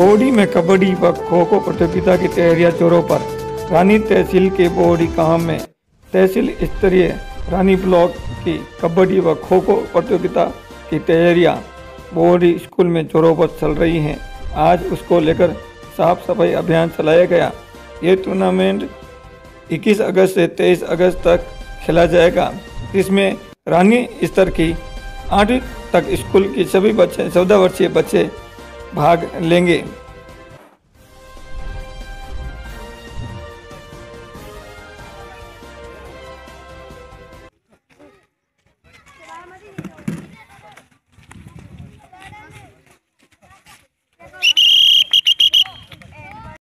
बोर्डी में कबड्डी व खो खो प्रतियोगिता की तैयारियाँ जोरों पर। रानी तहसील के बोर्डी काम में तहसील स्तरीय रानी ब्लॉक की कबड्डी व खो खो प्रतियोगिता की तैयारियाँ बोर्डी स्कूल में जोरों पर चल रही हैं। आज उसको लेकर साफ़ सफ़ाई अभियान चलाया गया। ये टूर्नामेंट 21 अगस्त से 23 अगस्त तक खेला जाएगा। इसमें रानी स्तर की आठवीं तक स्कूल के सभी बच्चे, चौदह वर्षीय बच्चे भाग लेंगे।